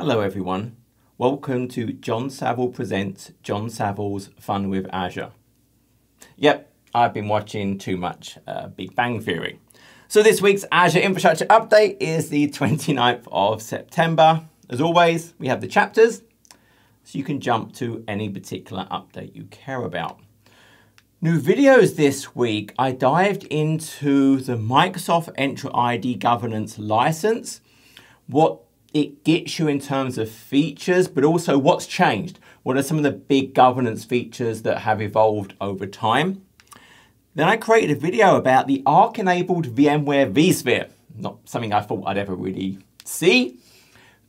Hello everyone. Welcome to John Savill Presents John Savill's Fun with Azure. Yep, I've been watching too much uh, Big Bang Theory. So this week's Azure Infrastructure Update is the 29th of September. As always, we have the chapters, so you can jump to any particular update you care about. New videos this week, I dived into the Microsoft Entra ID governance license, what it gets you in terms of features, but also what's changed. What are some of the big governance features that have evolved over time? Then I created a video about the Arc-enabled VMware vSphere. Not something I thought I'd ever really see,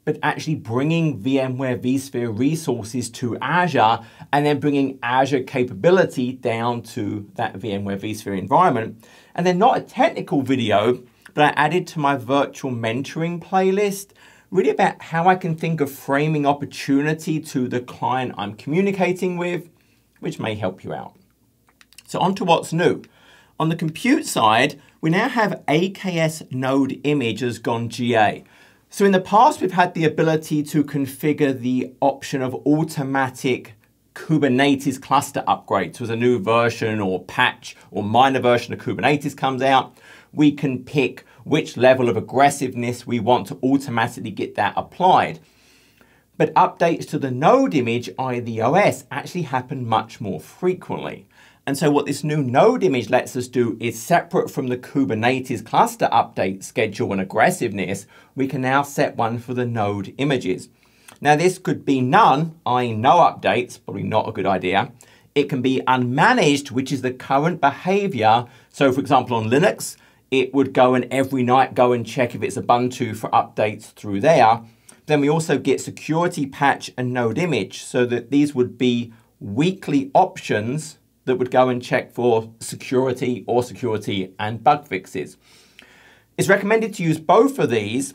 but actually bringing VMware vSphere resources to Azure and then bringing Azure capability down to that VMware vSphere environment. And then not a technical video, but I added to my virtual mentoring playlist really about how I can think of framing opportunity to the client I'm communicating with, which may help you out. So on to what's new. On the compute side, we now have AKS node image has gone GA. So in the past, we've had the ability to configure the option of automatic Kubernetes cluster upgrades. So as a new version or patch or minor version of Kubernetes comes out, we can pick which level of aggressiveness we want to automatically get that applied. But updates to the node image, i.e. the OS, actually happen much more frequently. And so what this new node image lets us do is separate from the Kubernetes cluster update schedule and aggressiveness, we can now set one for the node images. Now this could be none, i.e. no updates, probably not a good idea. It can be unmanaged, which is the current behavior. So for example, on Linux, it would go and every night go and check if it's Ubuntu for updates through there. Then we also get security patch and node image so that these would be weekly options that would go and check for security or security and bug fixes. It's recommended to use both of these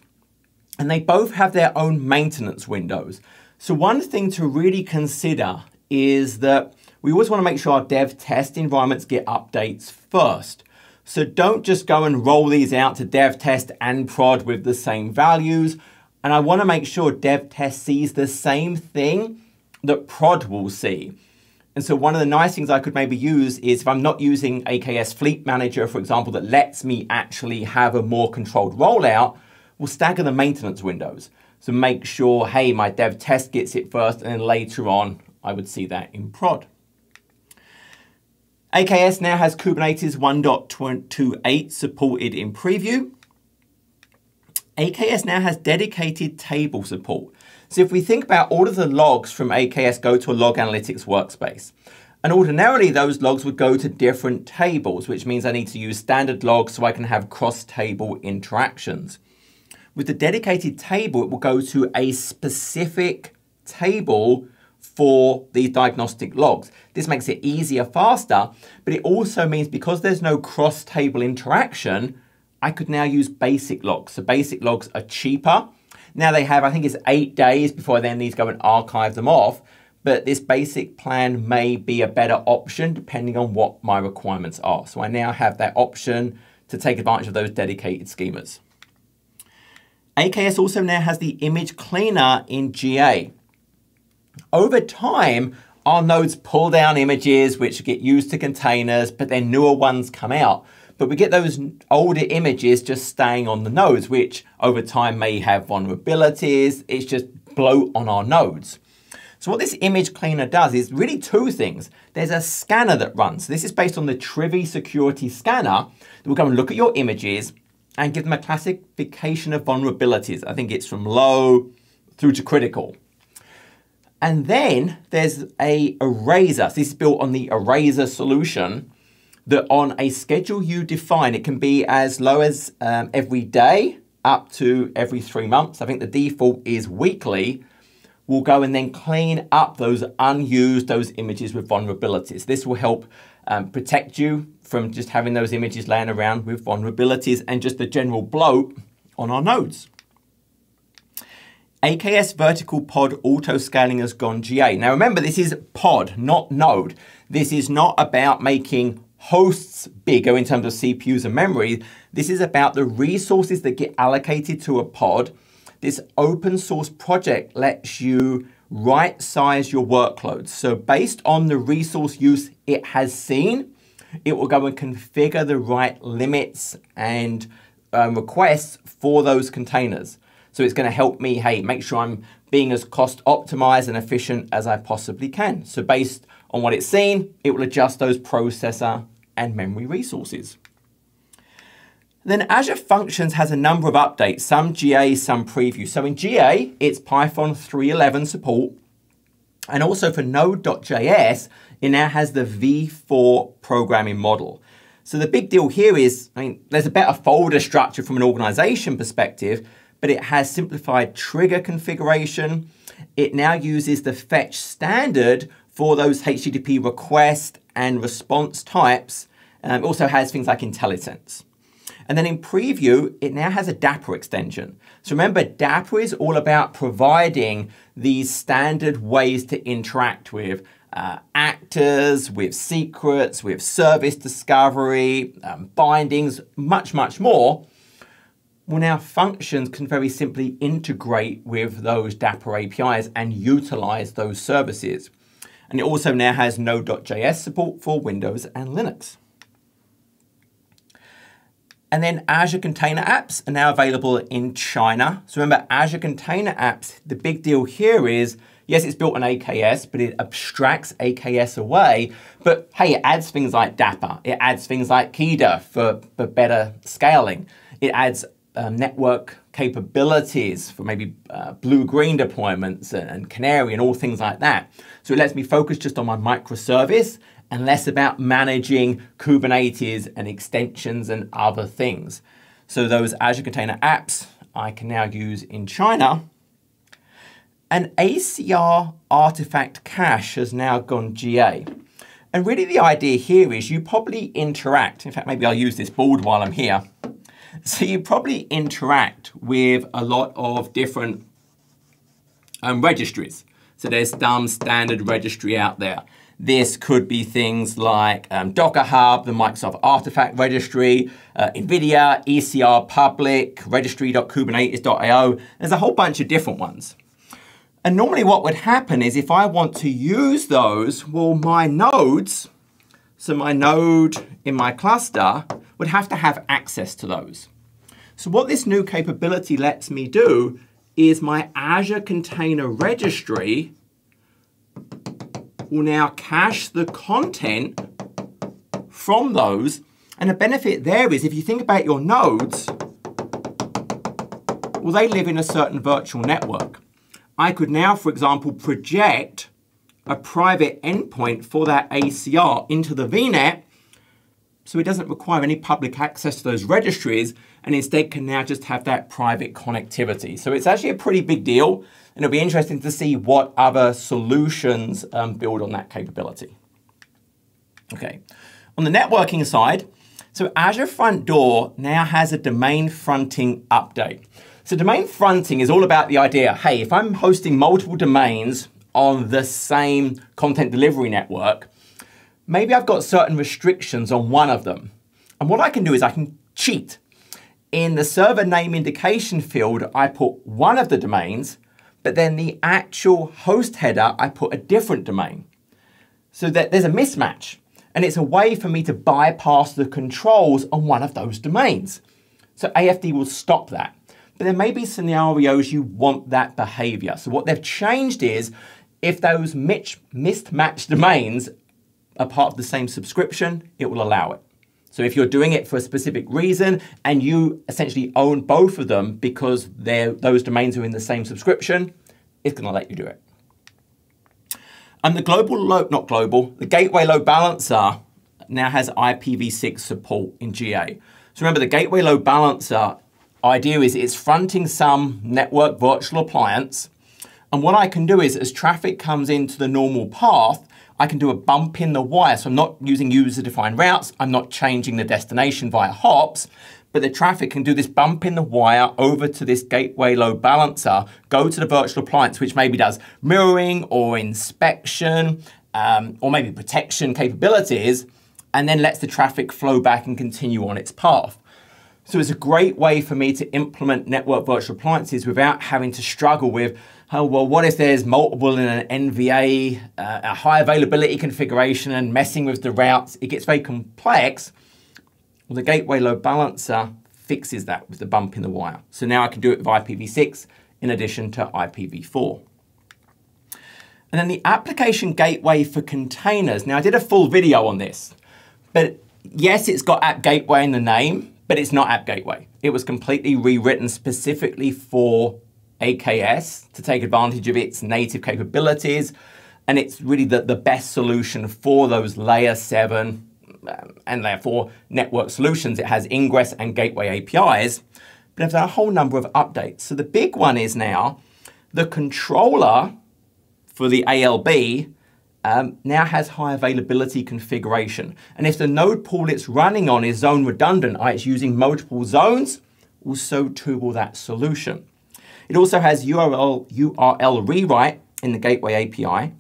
and they both have their own maintenance windows. So one thing to really consider is that we always want to make sure our dev test environments get updates first. So don't just go and roll these out to dev test and prod with the same values. And I want to make sure dev test sees the same thing that prod will see. And so one of the nice things I could maybe use is if I'm not using AKS Fleet Manager, for example, that lets me actually have a more controlled rollout, we'll stagger the maintenance windows. So make sure, hey, my dev test gets it first, and then later on, I would see that in prod. AKS now has Kubernetes 1.28 supported in preview. AKS now has dedicated table support. So if we think about all of the logs from AKS go to a log analytics workspace. And ordinarily those logs would go to different tables, which means I need to use standard logs so I can have cross-table interactions. With the dedicated table, it will go to a specific table for these diagnostic logs. This makes it easier, faster, but it also means because there's no cross-table interaction, I could now use basic logs. So basic logs are cheaper. Now they have, I think it's eight days before I then need to go and archive them off, but this basic plan may be a better option depending on what my requirements are. So I now have that option to take advantage of those dedicated schemas. AKS also now has the image cleaner in GA. Over time, our nodes pull down images which get used to containers, but then newer ones come out. But we get those older images just staying on the nodes, which over time may have vulnerabilities. It's just bloat on our nodes. So what this image cleaner does is really two things. There's a scanner that runs. This is based on the Trivy security scanner that will go and look at your images and give them a classification of vulnerabilities. I think it's from low through to critical. And then there's a eraser. So this is built on the eraser solution that on a schedule you define, it can be as low as um, every day up to every three months. I think the default is weekly. We'll go and then clean up those unused, those images with vulnerabilities. This will help um, protect you from just having those images laying around with vulnerabilities and just the general bloat on our nodes. AKS vertical pod auto scaling has gone GA. Now remember, this is pod, not node. This is not about making hosts bigger in terms of CPUs and memory. This is about the resources that get allocated to a pod. this open source project lets you right size your workloads. So based on the resource use it has seen, it will go and configure the right limits and um, requests for those containers. So it's going to help me, hey, make sure I'm being as cost optimized and efficient as I possibly can. So based on what it's seen, it will adjust those processor and memory resources. Then Azure Functions has a number of updates, some GA, some preview. So in GA, it's Python 3.11 support. And also for Node.js, it now has the V4 programming model. So the big deal here is, I mean, there's a better folder structure from an organization perspective, but it has simplified trigger configuration. It now uses the fetch standard for those HTTP request and response types. Um, it also has things like IntelliSense. And then in preview, it now has a Dapr extension. So remember, Dapr is all about providing these standard ways to interact with uh, actors, with secrets, with service discovery, um, bindings, much, much more. Well, now functions can very simply integrate with those Dapr APIs and utilize those services. And it also now has Node.js support for Windows and Linux. And then Azure Container Apps are now available in China. So remember, Azure Container Apps, the big deal here is, yes, it's built on AKS, but it abstracts AKS away. But hey, it adds things like Dapr. It adds things like KEDA for, for better scaling. It adds um, network capabilities for maybe uh, blue-green deployments and, and Canary and all things like that. So it lets me focus just on my microservice and less about managing Kubernetes and extensions and other things. So those Azure Container Apps I can now use in China. And ACR Artifact Cache has now gone GA. And really the idea here is you probably interact, in fact, maybe I'll use this board while I'm here. So you probably interact with a lot of different um, registries. So there's some standard registry out there. This could be things like um, Docker Hub, the Microsoft Artifact Registry, uh, NVIDIA, ECR Public, registry.kubernetes.io. There's a whole bunch of different ones. And normally what would happen is if I want to use those, well, my nodes, so my node in my cluster would have to have access to those. So what this new capability lets me do is my Azure Container Registry will now cache the content from those. And the benefit there is if you think about your nodes, well, they live in a certain virtual network. I could now, for example, project a private endpoint for that ACR into the VNet so it doesn't require any public access to those registries and instead can now just have that private connectivity. So it's actually a pretty big deal and it'll be interesting to see what other solutions um, build on that capability. Okay, on the networking side, so Azure Front Door now has a domain fronting update. So domain fronting is all about the idea, hey, if I'm hosting multiple domains on the same content delivery network, maybe I've got certain restrictions on one of them. And what I can do is I can cheat. In the server name indication field, I put one of the domains, but then the actual host header, I put a different domain. So that there's a mismatch. And it's a way for me to bypass the controls on one of those domains. So AFD will stop that. But there may be scenarios you want that behavior. So what they've changed is if those mismatched domains are part of the same subscription, it will allow it. So if you're doing it for a specific reason and you essentially own both of them because those domains are in the same subscription, it's going to let you do it. And the global load, not global, the gateway load balancer now has IPv6 support in GA. So remember the gateway load balancer idea is it's fronting some network virtual appliance. And what I can do is as traffic comes into the normal path, I can do a bump in the wire. So I'm not using user-defined routes. I'm not changing the destination via hops, but the traffic can do this bump in the wire over to this gateway load balancer, go to the virtual appliance, which maybe does mirroring or inspection, um, or maybe protection capabilities, and then lets the traffic flow back and continue on its path. So it's a great way for me to implement network virtual appliances without having to struggle with, oh, well, what if there's multiple in an NVA, uh, a high availability configuration and messing with the routes? It gets very complex. Well, the gateway load balancer fixes that with the bump in the wire. So now I can do it with IPv6 in addition to IPv4. And then the application gateway for containers. Now I did a full video on this, but yes, it's got app gateway in the name, but it's not App Gateway. It was completely rewritten specifically for AKS to take advantage of its native capabilities. And it's really the, the best solution for those layer seven um, and therefore network solutions. It has ingress and gateway APIs, but there's a whole number of updates. So the big one is now the controller for the ALB um, now has high availability configuration. And if the node pool it's running on is zone redundant, i.e. it's using multiple zones, well, so too will that solution. It also has URL, URL rewrite in the Gateway API.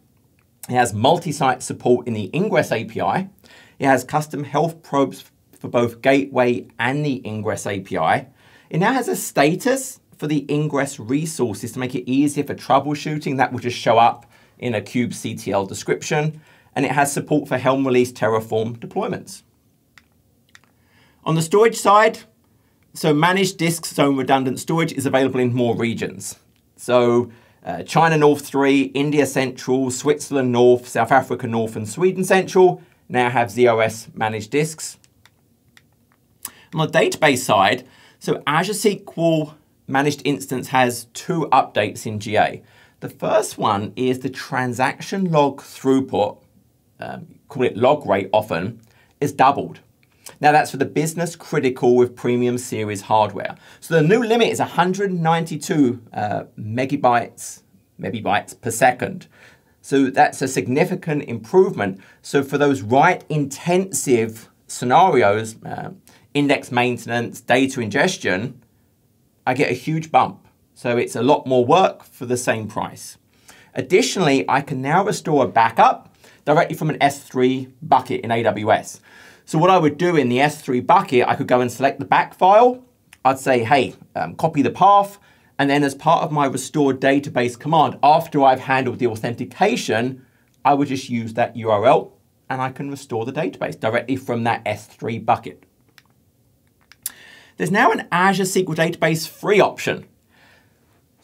It has multi-site support in the Ingress API. It has custom health probes for both Gateway and the Ingress API. It now has a status for the Ingress resources to make it easier for troubleshooting. That will just show up in a kubectl description, and it has support for Helm release Terraform deployments. On the storage side, so managed disk zone redundant storage is available in more regions. So uh, China North 3, India Central, Switzerland North, South Africa North, and Sweden Central now have ZRS managed disks. On the database side, so Azure SQL Managed Instance has two updates in GA. The first one is the transaction log throughput, um, call it log rate often, is doubled. Now that's for the business critical with premium series hardware. So the new limit is 192 uh, megabytes, megabytes per second. So that's a significant improvement. So for those write intensive scenarios, uh, index maintenance, data ingestion, I get a huge bump. So it's a lot more work for the same price. Additionally, I can now restore a backup directly from an S3 bucket in AWS. So what I would do in the S3 bucket, I could go and select the back file. I'd say, hey, um, copy the path. And then as part of my restore database command, after I've handled the authentication, I would just use that URL and I can restore the database directly from that S3 bucket. There's now an Azure SQL Database free option.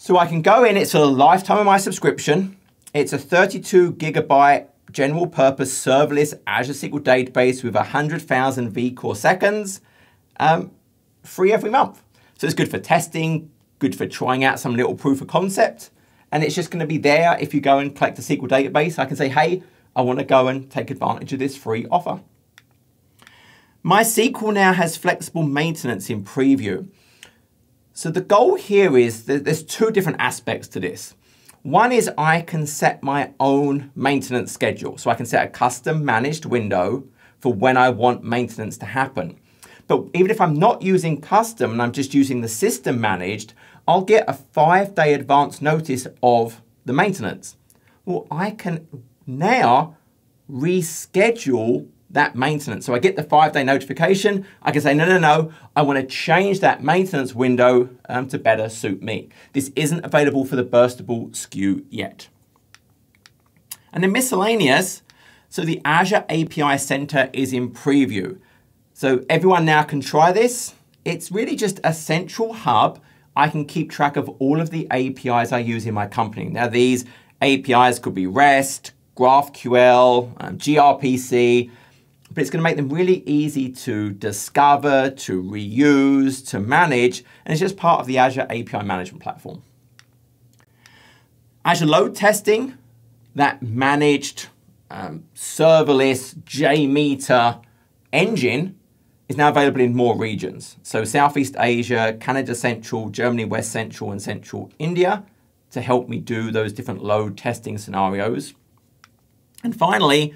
So I can go in, it's for the lifetime of my subscription. It's a 32 gigabyte general purpose serverless Azure SQL database with 100,000 vCore seconds, um, free every month. So it's good for testing, good for trying out some little proof of concept. And it's just gonna be there if you go and collect the SQL database. I can say, hey, I wanna go and take advantage of this free offer. MySQL now has flexible maintenance in preview. So the goal here is that there's two different aspects to this. One is I can set my own maintenance schedule. So I can set a custom managed window for when I want maintenance to happen. But even if I'm not using custom and I'm just using the system managed, I'll get a five day advance notice of the maintenance. Well, I can now reschedule that maintenance. So I get the five day notification. I can say, no, no, no, I want to change that maintenance window um, to better suit me. This isn't available for the burstable SKU yet. And then miscellaneous, so the Azure API Center is in preview. So everyone now can try this. It's really just a central hub. I can keep track of all of the APIs I use in my company. Now these APIs could be REST, GraphQL, um, gRPC, but it's going to make them really easy to discover, to reuse, to manage, and it's just part of the Azure API management platform. Azure load testing, that managed um, serverless JMeter engine is now available in more regions. So Southeast Asia, Canada Central, Germany West Central, and Central India to help me do those different load testing scenarios. And finally,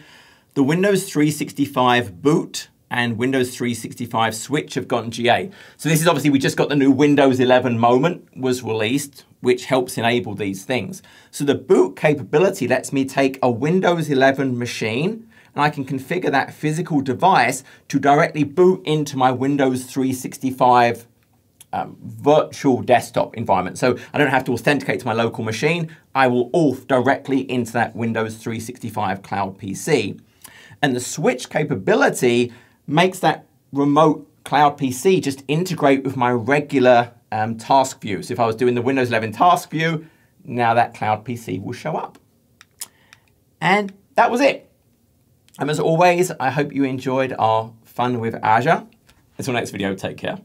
the Windows 365 boot and Windows 365 switch have gotten GA. So this is obviously, we just got the new Windows 11 moment was released, which helps enable these things. So the boot capability lets me take a Windows 11 machine and I can configure that physical device to directly boot into my Windows 365 um, virtual desktop environment. So I don't have to authenticate to my local machine. I will auth directly into that Windows 365 cloud PC. And the switch capability makes that remote cloud PC just integrate with my regular um, task view. So if I was doing the Windows 11 task view, now that cloud PC will show up. And that was it. And as always, I hope you enjoyed our fun with Azure. Until next video, take care.